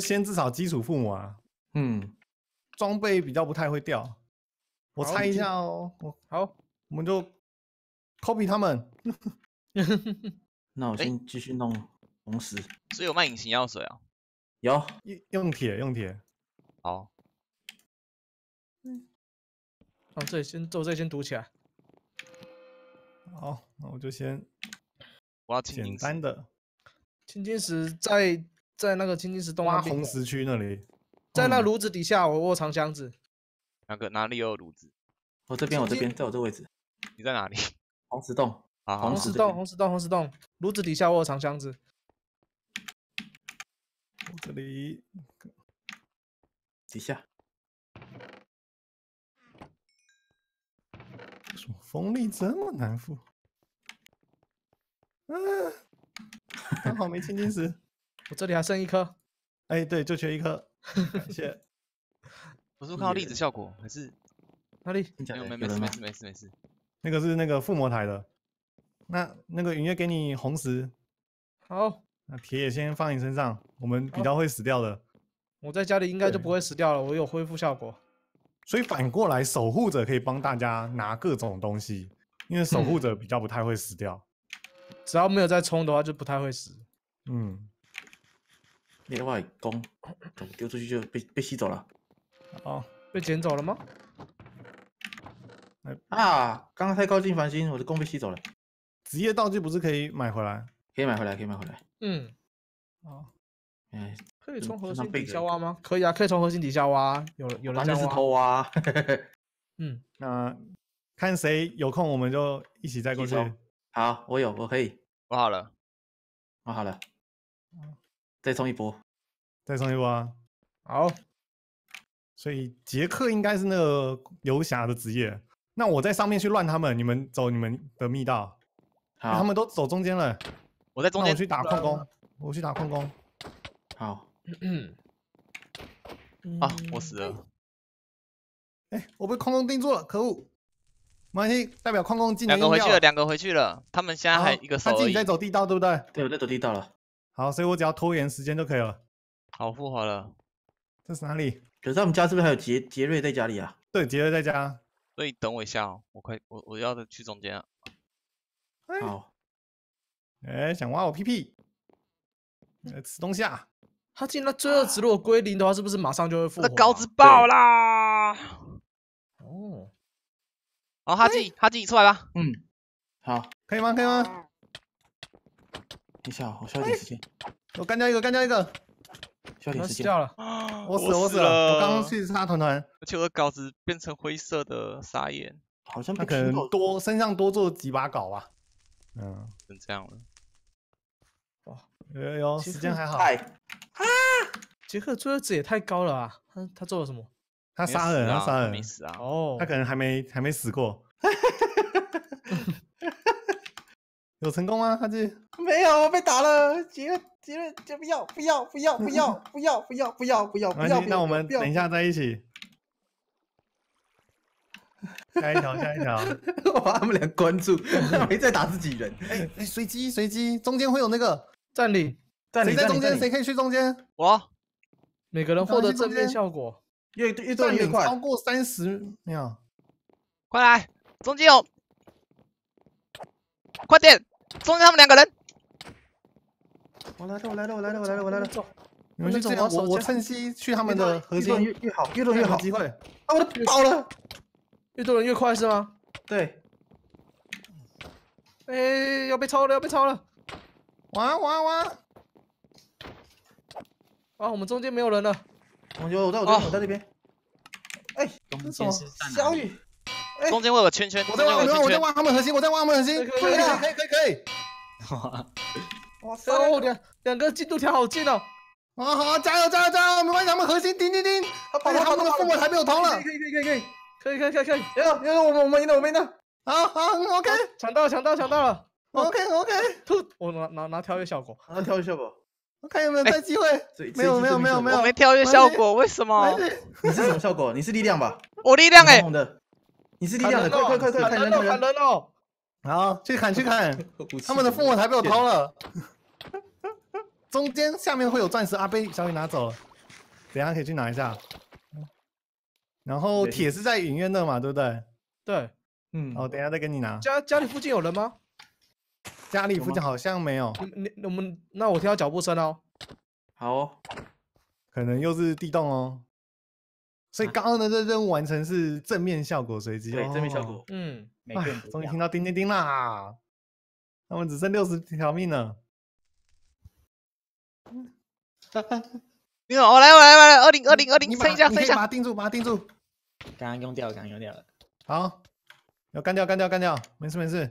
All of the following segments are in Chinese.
先至少基础父母啊，嗯，装备比较不太会掉。我猜一下哦，我好，我们就 copy 他们。那我先继续弄红石。所以有卖隐形药水啊。有，用用铁用铁，好，哦，这里先，我这里先堵起来。好，那我就先我要清金石单的青金石在在那个青金石洞挖那边红石区那里。在那嗯炉子底下，我握藏箱子。哪个哪里有炉子？我这边，我这直边，在我这位置，你在哪里？红石洞。好好好红石洞，边红石洞，红石洞，炉子底下我有长箱子。我这里底下，为什么风力这么难付？嗯、刚好没青金石。我这里还剩一颗。哎，对，就缺一颗，感谢。我是不是看到粒子效果，还是哪里？没来有没没事没事？没事没事。那个是那个附魔台的。那那个云月给你红石，好，那铁也先放你身上，我们比好较会死掉的。我在家里应该就不会死掉了，我有恢复效果。所以反过来，守护者可以帮大家拿各种东西，因为守护者比较不太会死掉。只要没有在冲的话，就不太会死。嗯，你的话，弓丢出去就被被吸走了哦，被捡走了吗？啊！刚刚太靠近繁星，我的弓被吸走了。职业道具不是可以买回来？可以买回来，可以买回来。嗯，哦，哎，可以从核心底下挖吗？可以啊，可以从核心底下挖。有有人当然是。偷挖。嗯，那看谁有空，我们就一起再过去。好，我有，我可以。我好了，我好了，再冲一波。再冲一波啊！好，所以杰克应该是那个游侠的职业。那我在上面去乱他们，你们走你们的密道。好，他们都走中间了，我在中间。我去打矿工，我去打矿工。好，嗯，啊，我死了。哎，我被矿工定住了，可恶！没关系，代表矿工技能两个回去了，两个回去了。他们现在还好一个他自己在。走地道，对不对？对，我在走地道了。好，所以我只要拖延时间就可以了。好，复活了。这是哪里？可是他们家是不是还有杰杰瑞在家里啊？对，杰瑞在家。所以等我一下哦，我快我我要去中间了。哎好，哎，想挖我屁屁？来吃东西啊！他进了罪恶值如果归零的话，是不是马上就会复活啊？我的稿子爆啦！哦，好，哈基，哈基，你出来吧。嗯，好，可以吗？可以吗？等一下，我需要一点时间，我干掉一个，干掉一个。需要一点时间。死掉了。我死了，我死了。我刚刚去杀团团，而且我的稿子变成灰色的，傻眼，好像他可能。多身上多做几把镐吧。嗯，成这样了。有有时间还好。嗨，杰克罪恶值也太高了啊！他他做了什么？他没杀人，啊他杀人没，死啊。哦他，可能还没还没死过。有成功吗？他这没有，我被打了。杰瑞，杰瑞，就不要，不要，不要，不要，不要，不要，不要，不要，不要。那我们等一下在一起。下一条，下一条。我把他们俩关住，没在打自己人。哎哎，随机随机，中间会有那个占领，站谁在中间，谁谁可以去中间？我每个人获得正面效果。越越多人越快超。过三十秒。快来，中间有，快点，中间他们两个人。我来了，我来了，我来了，我来了，我来了。走，你们去那种这样，我我趁机去他们的核心越越越好，越多越好。机会。啊，我的爆了。越多人越快是吗？对，哎，要被超了，要被超了！哇哇哇！啊，我们中间没有人了。我觉得我在我这边，哦我在这边。哎，这是什么？小雨，哎中间会有个圈圈，我在挖，我在挖，我在。挖他们核心，我在挖他们核心。可以，可以可以可以，可以，可以。哇塞！哦，两两个进度条好近哦。好好，加油，加油，加油！没关系，他们核心顶顶顶。他跑他们的父母还没有通了。可以可以可以可以。可以可以可以可以，有有我们我们赢了，我们赢了。好好，OK，抢到了抢到了抢到了！OK，OK，突，我拿拿拿跳跃效果。然后跳跃效果。我看有没有再机会。这没有没有没有没有我没跳跃效果，为什么？你是什么效果？你是力量吧？我力量哎、红的。你是力量的，快快快快，看砍人。砍人哦！好，去砍去砍，他们的父母台被我偷了。中间下面会有钻石啊，被小雨拿走了，等下可以去拿一下。然后铁是在影院那嘛，对不对？对，嗯，好，等下再跟你拿。家家里附近有人吗？家里附近好像没有，你你我们那我听到脚步声哦。好哦，可能又是地洞哦。所以啊刚刚的这任务完成是正面效果随机，对，正面效哦果。嗯，每个哎终于听到叮叮叮啦！他们只剩六十条命了。你好，我来我来我来，二零二零二零，你把撑一下撑一下。你可以把它定住，把它定住。刚刚用掉了，刚刚用掉了。好，要干掉，干掉，干掉，没事没事。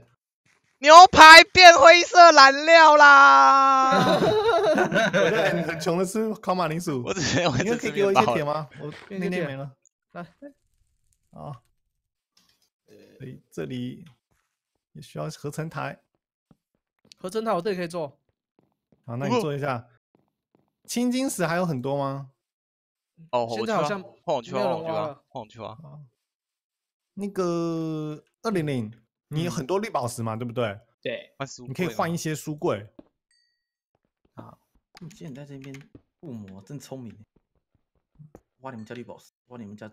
牛排变灰色燃料啦！我在很穷的吃烤马铃薯我。只是我你只可以给我一些铁吗？我那天没了。来，好，所以这里也需要合成台。合成台我这里可以做。好，那你做一下。青金石还有很多吗？哦，我去啊现在好像换我去啊，没有换我去挖了，换我去那个二零零，你很多绿宝石嘛，对不对？对，换书你可以换一些书柜。你竟然在这边附魔，真聪明。挖你们家绿宝石，挖你们家。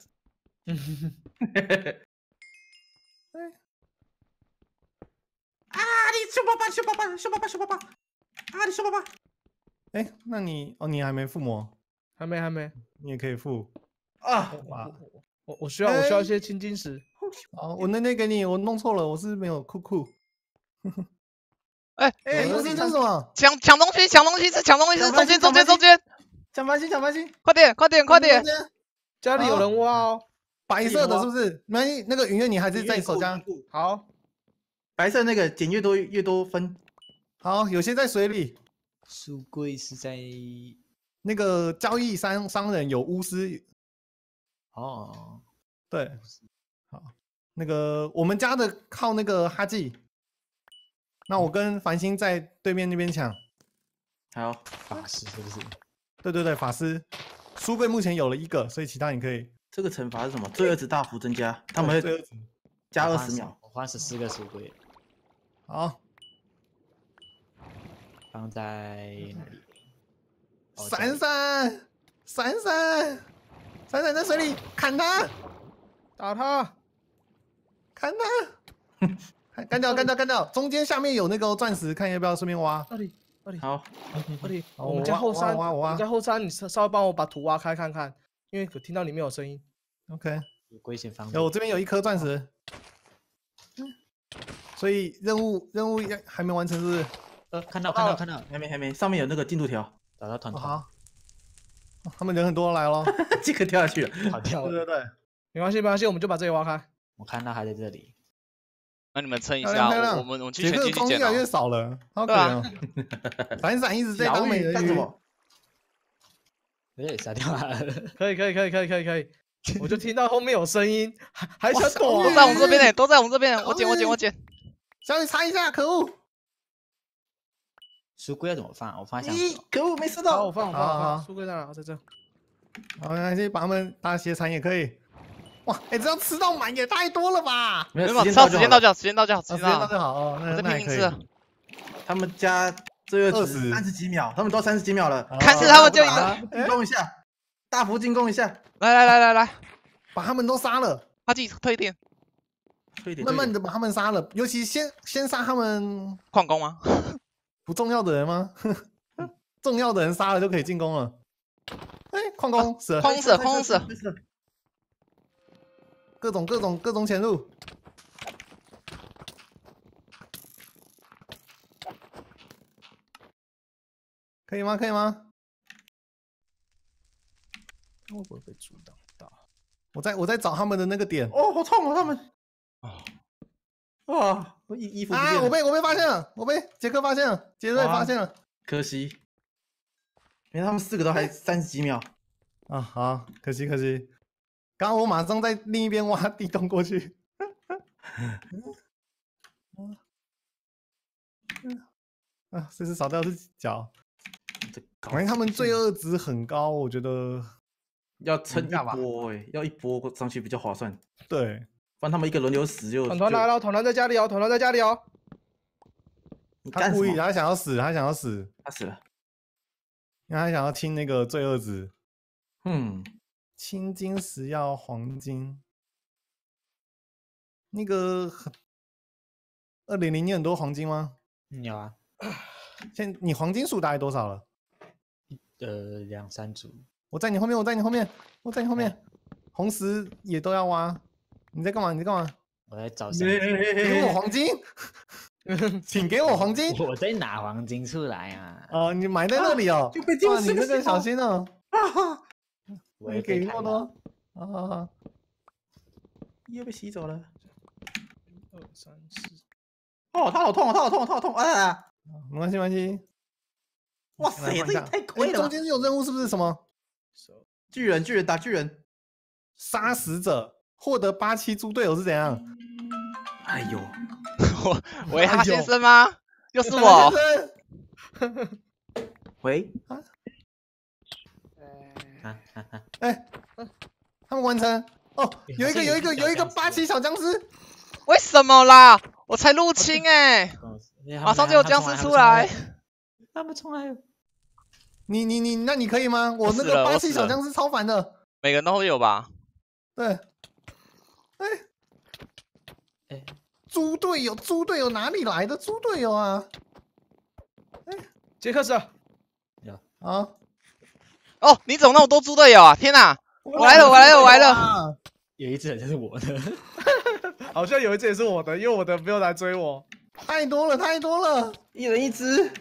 啊！你熊爸爸，熊爸爸，熊爸爸，熊爸爸！啊！你熊爸爸，哎，那你哦，你还没附魔，还没还没，你也可以附。啊！哇，我我需要我需要哎一些青金石。好，我那那给你，我弄错了，我是没有酷酷。哎，哎，这是这是什么？抢抢东西，抢东西是抢东西是中间中间中间，抢繁星，抢繁星！快点快点快点！家里有人挖哦。白色的是不是？那，那个云月你还是在手家。好，白色那个捡越多越多分。好，有些在水里。书柜是在那个交易商商人有巫师，哦，对，好，那个我们家的靠那个哈记，那我跟繁星在对面那边抢。还有，法师是不是？对对对，法师书柜目前有了一个，所以其他你可以。这个惩罚是什么？罪恶值大幅增加，他们会对罪恶值加二十秒。我换十四个书柜，好，放在哪里？哦闪闪闪闪闪闪在水里砍他打他。砍他，干干掉干掉干掉！中间下面有那个钻石，看要不要顺便挖。那里那里好，那里，好我们挖挖家后山，我挖我挖你家后山，你稍稍微帮我把土挖开看看，因为我听到里面有声音。OK，危险方面有我。这边有一颗钻石，所以任务任务要还没完成是不是？呃，看到看到看到，还没还没，上面有那个进度条，找到团团，哦好，哦他们人很多来咯。这个跳下去了。跑掉。对对对，没关系没关系，我们就把这里挖开。我看到还在这里，那你们撑一下，我我们我们去前期去捡装越来越哦。少了，好可对啊怜哦。闪闪一直在小 当美人鱼，雨干什么？哎，杀掉了。可以可以可以可以可以可以，我就听到后面有声音，还还哇想躲都在我们这边呢，都在我们这边。我捡我捡我捡。小雨擦一下，可恶！书柜要怎么放？我放箱咦子哦。，可恶，没吃好，到我。放我放好好我放，书柜在哪？在这。好，没关系，把他们打斜残也可以。哇，哎，这样吃到满也太多了吧？没有没有，吃到时间到就好时间到就好，时啊，间到就好。时间到就好哦，我那在那还可以。拼命吃了，他们家罪恶值20三十几秒，他们都三十几秒了。看似哦他们就赢把了。进攻一下，大幅进攻一下，来来来来来，把他们都杀了，他自己退一点推点。慢慢的把他们杀了，尤其先先杀他们矿工吗？不重要的人吗？重要的人杀了就可以进攻了。哎，矿工死了，矿工死了，矿工死了。各种各种各种潜入。可以吗？可以吗？会不会被阻挡到？我在我在找他们的那个点哦，好痛哦，他们。啊啊，我衣衣服啊！我被我被发现了，我被杰克发现了，杰瑞哇发现了可惜，因为他们四个都还三十几秒。啊！好，可惜可惜。刚刚我马上在另一边挖地洞过去。啊，这次少掉是脚，反正他们罪恶值很高，我觉得要撑一下吧波哎，要一波上去比较划算，对。不然他们一个轮流死就。就团团来了，团团在家里哦，团团在家里哦。他故意，他想要死，他想要死。他死了。因为他想要清那个罪恶值，嗯，青金石要黄金。那个二零零，你很多黄金吗？嗯有啊，现你黄金数大概多少了？呃，两三组。我在你后面，我在你后面，我在你后面。红石也都要挖，你在干嘛？你在干嘛？我在找相 给我黄金，请给我黄金。我在拿黄金出来啊！哦，你埋在那里哦。就被丢哇，你失了这个小心哦。啊！我也给过的哦。啊，又被吸走了。二三四，哦，他好痛哦，他好痛哦，他好痛！哎啊，没关系，没关系。哇塞，这也太哎亏了吧！中间是有任务，是不是什么手巨人，巨人打巨人。杀死者获得八七猪队友是怎样？哎呦，我喂，哈先生吗？又是我。喂，啊啊啊！哎，他们完成。哦，哎有一个有一个有一个八七小僵尸，为什么啦？我才入侵哎、马马上就有僵尸出来。他们冲来。了！你你你，那你可以吗？我那个八了我死了。七小僵尸超烦的，每个人都会有吧？对，哎。哎，猪队友猪队友哪里来的？猪队友啊？哎。杰克斯，啊，哦，你怎么那么多猪队友啊？天哪！我来了，我来了，我来了！有一只就是我的，好像有一只也是我的，因为我的没有来追我。太多了，太多了，一人一只。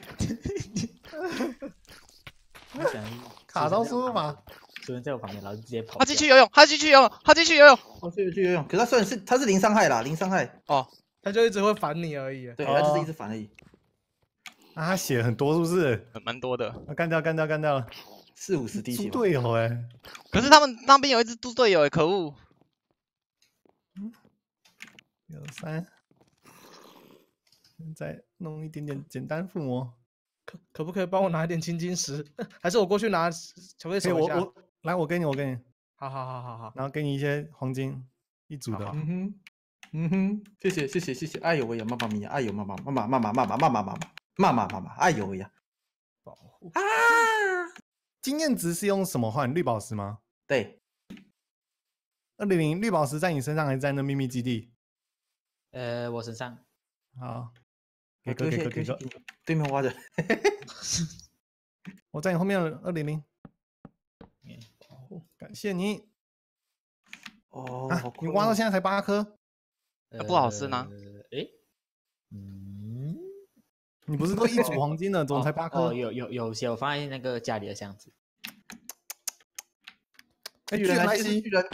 我想卡到输入法。主人在我旁边，然后直接跑。他继续游泳，他继续游泳，他继续游泳。他，去去游泳，可是他虽然是他是零伤害啦，零伤害哦，他就一直会烦你而已。对，哦他就是一直烦而已。啊，他血很多是不是？蛮多的。啊，干掉，干掉，干掉了！四五十滴血猪。队友哎，可是他们那边有一只猪队友哎，可恶！有三，再弄一点点简单附魔。可可不可以帮我拿一点青金石？还是我过去拿巧克力可以，手一下？我我来，我给你，我给你，好好好好好，然后给你一些黄金一组的好。嗯哼，嗯哼，谢谢谢谢谢谢，哎呦喂呀，妈妈咪呀，哎呦妈妈妈妈妈妈妈妈妈妈妈妈妈妈妈，哎呦喂呀，保护。啊，经验值是用什么换？绿宝石吗？对，二零零绿宝石在你身上还是在那秘密基地？呃，我身上。好，给我个给哥给哥，对面挖的，我在你后面二零零，嗯感谢你。哦，啊！你挖到现在才八颗，呃不好吃呢诶，嗯，你不是都一组黄金了，怎么才八哦，颗？有有有些我放在那个家里的箱子。哎，巨巨人是巨！人，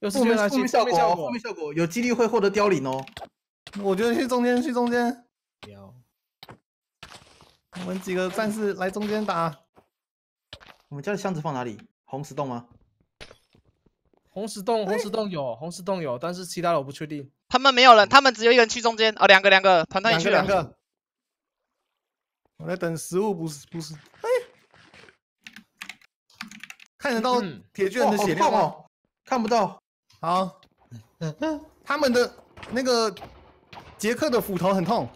又是负巨人来袭，面负面效果面效果有几率会获得凋零哦。我觉得去中间，去中间，有，我们几个战士来中间打。我们家的箱子放哪里？红石洞吗？红石洞，红石洞有，红石洞有，但是其他的我不确定。他们没有人，他们只有一个人去中间。哦，两个两个，团团也去了。两个，我在等食物，不是不是，哎，看得到嗯铁巨人的血量哦，看不到。好，他们的那个杰克的斧头很痛，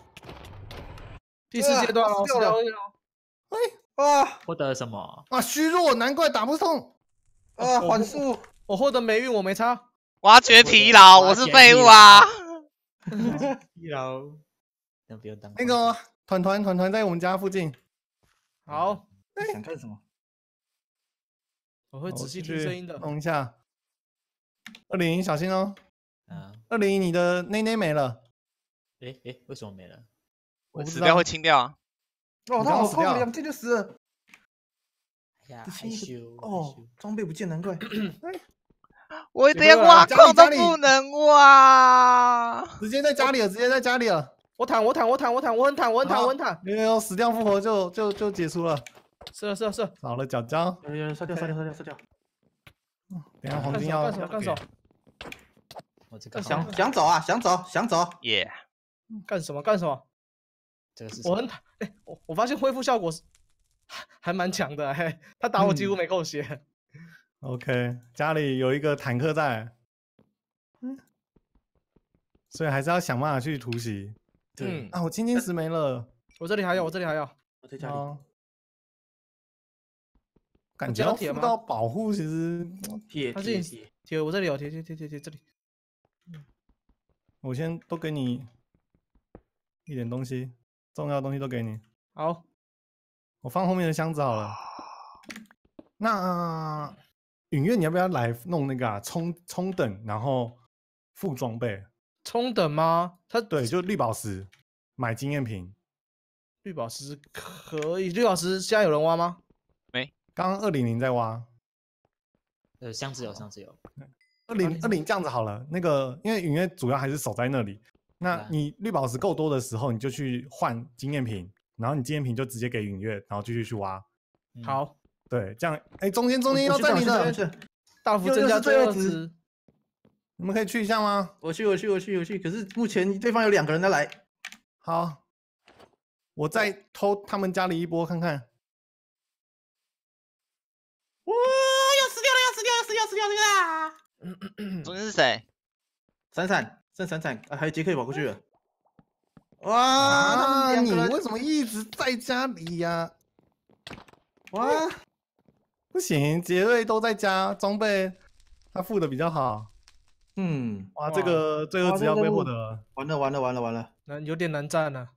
第四阶段了死掉了。啊获得了什么？啊，虚弱，难怪打不痛。啊，缓速，我获得霉运，我没差。挖掘疲劳，我是废物啊！疲劳，那不用当那个团团团团在我们家附近，好，想看什么？我会仔细听声音的。弄一下。二零小心哦，啊，二零你的内内没了，诶诶，为什么没了？我死掉会清掉啊。哦，他好痛，两箭就死了。哎呀，害羞，哦羞，装备不见，难怪。我别过来连挖家里矿都不能挖。直接在家里了，直接在家里了。我躺，我躺，我躺，我躺，我很躺，我很躺，我很躺。没有死掉复活就就就结束了，是了，是了，是了。少了脚脚。有有有，杀掉杀掉杀掉杀掉。等一下黄金要干手，干手，我这个想想走啊，想走想走。耶！干什么？干什么？这个是我很坦。哎，我我发现恢复效果是还还蛮强的。嘿，他打我几乎没够血。OK，家里有一个坦克在，嗯，所以还是要想办法去突袭对嗯，啊！我青金石没了，我这里还有，我这里还有。我在家里。哦，感觉要铁到保护，其实铁铁铁，铁，我这里有铁铁铁铁铁这里。我先都给你一点东西，重要的东西都给你。好，我放后面的箱子好了。那允月，你要不要来弄那个啊？冲冲等，然后附装备？冲等吗？它对，就绿宝石，买经验瓶。绿宝石可以，绿宝石现在有人挖吗？刚刚二零零在挖，呃，箱子有，箱子有。二零二零这样子好了。那个，因为允月主要还是守在那里。那啊你绿宝石够多的时候，你就去换经验瓶，然后你经验瓶就直接给允月，然后继续去挖。嗯，好，对，这样，哎，中间中间要我去占你的大幅增加罪是最后值恶值。你们可以去一下吗？我去我去我去我去，可是目前对方有两个人在来，好，我再偷他们家里一波看看。哇，要死掉了，要死掉了，死掉死掉死掉啦！昨天是谁？闪闪剩闪闪，啊，还有杰克也跑过去了。哇，你为什么一直在家里呀、哇，不行，杰瑞都在家，装备他付的比较好。嗯，哇，这个最后只要被哇这任务获得了。完了完了完了完了，难有点难战啊。